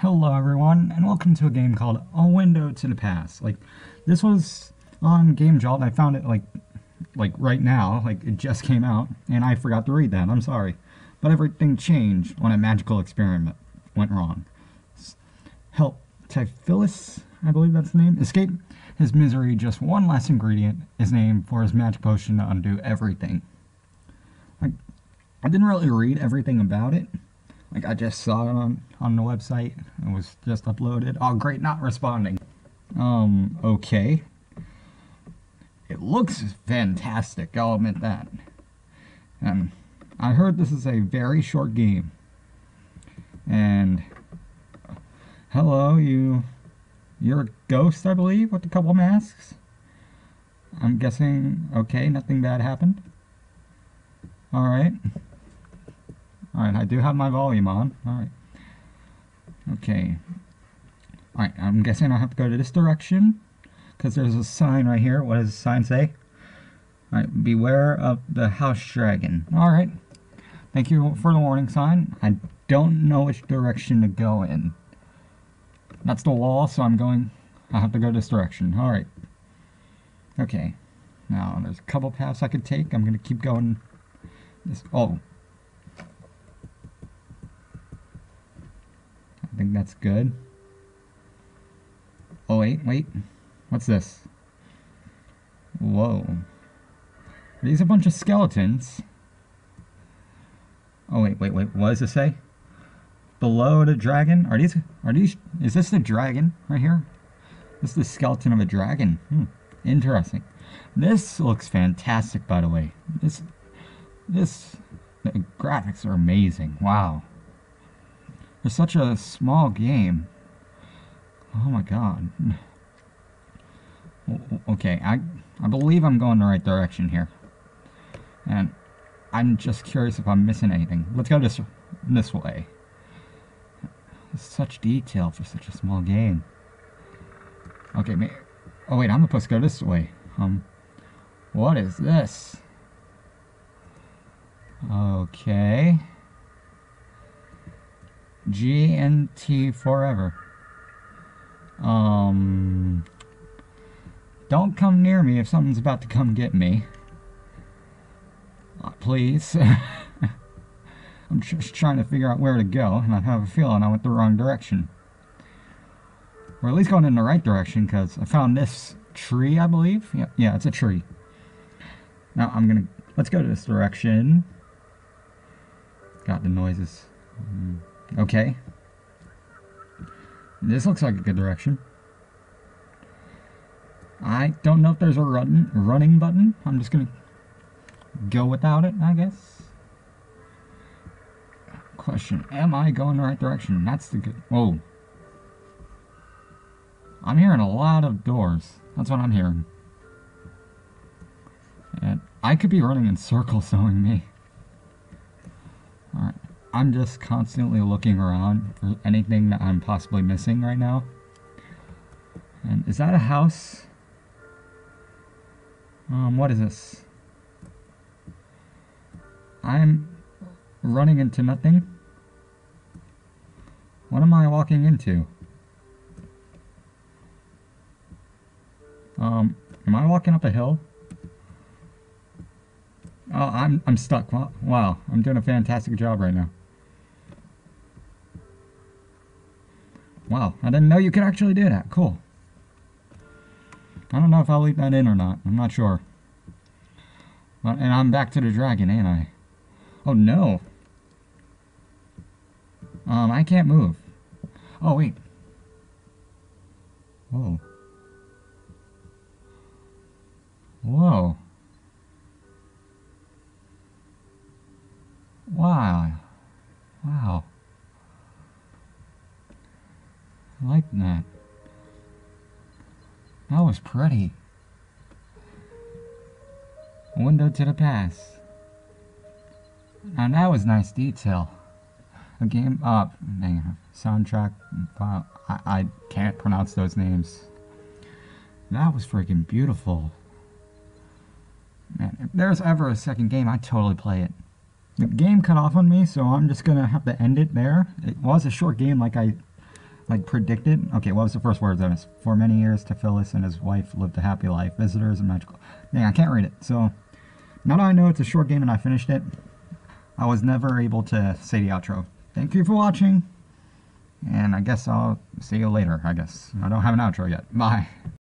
Hello everyone, and welcome to a game called A Window to the Past. Like, this was on Game Jolt, I found it like, like right now, like it just came out, and I forgot to read that, I'm sorry. But everything changed when a magical experiment went wrong. Help Typhilus, I believe that's the name, escape his misery, just one last ingredient is named for his magic potion to undo everything. Like, I didn't really read everything about it, like I just saw it on, on the website. It was just uploaded. Oh great, not responding. Um, okay. It looks fantastic, I'll admit that. And I heard this is a very short game. And hello, you you're a ghost, I believe, with a couple masks. I'm guessing okay, nothing bad happened. Alright. Alright, I do have my volume on. Alright. Okay. Alright, I'm guessing I have to go to this direction. Because there's a sign right here. What does the sign say? Alright, beware of the house dragon. Alright. Thank you for the warning sign. I don't know which direction to go in. That's the wall, so I'm going... I have to go this direction. Alright. Okay. Now, there's a couple paths I could take. I'm going to keep going this... Oh, I think that's good. Oh, wait, wait. What's this? Whoa. Are these a bunch of skeletons? Oh, wait, wait, wait. What does it say? Below the dragon? Are these... Are these... Is this the dragon right here? This is the skeleton of a dragon. Hmm. Interesting. This looks fantastic, by the way. This... This... The graphics are amazing. Wow. For such a small game. Oh my god. Okay, I, I believe I'm going the right direction here. And I'm just curious if I'm missing anything. Let's go this, this way. Such detail for such a small game. Okay, oh wait, I'm supposed to go this way. Um, what is this? Okay. G and T forever. Um, don't come near me if something's about to come get me. Uh, please. I'm just trying to figure out where to go, and I have a feeling I went the wrong direction. Or at least going in the right direction, because I found this tree, I believe. Yeah, yeah, it's a tree. Now I'm gonna, let's go to this direction. Got the noises. Mm. Okay. This looks like a good direction. I don't know if there's a run, running button. I'm just going to go without it, I guess. Question, am I going the right direction? That's the good... Whoa. I'm hearing a lot of doors. That's what I'm hearing. And I could be running in circles knowing me. Alright. I'm just constantly looking around for anything that I'm possibly missing right now. And is that a house? Um, what is this? I'm running into nothing. What am I walking into? Um, am I walking up a hill? Oh, I'm, I'm stuck. Wow, I'm doing a fantastic job right now. Wow, I didn't know you could actually do that. Cool. I don't know if I'll leave that in or not. I'm not sure. But, and I'm back to the dragon, ain't I? Oh, no. Um, I can't move. Oh, wait. Whoa. Whoa. Wow. Wow. I like that. That was pretty. Window to the past. And that was nice detail. A game up, uh, soundtrack file. I, I can't pronounce those names. That was freaking beautiful. Man, if there's ever a second game, I'd totally play it. The game cut off on me, so I'm just gonna have to end it there. It was a short game, like I like predicted. Okay, what was the first words I missed? For many years, Phyllis and his wife lived a happy life. Visitors and magical. Dang, I can't read it. So now that I know it's a short game and I finished it, I was never able to say the outro. Thank you for watching, and I guess I'll see you later. I guess I don't have an outro yet. Bye.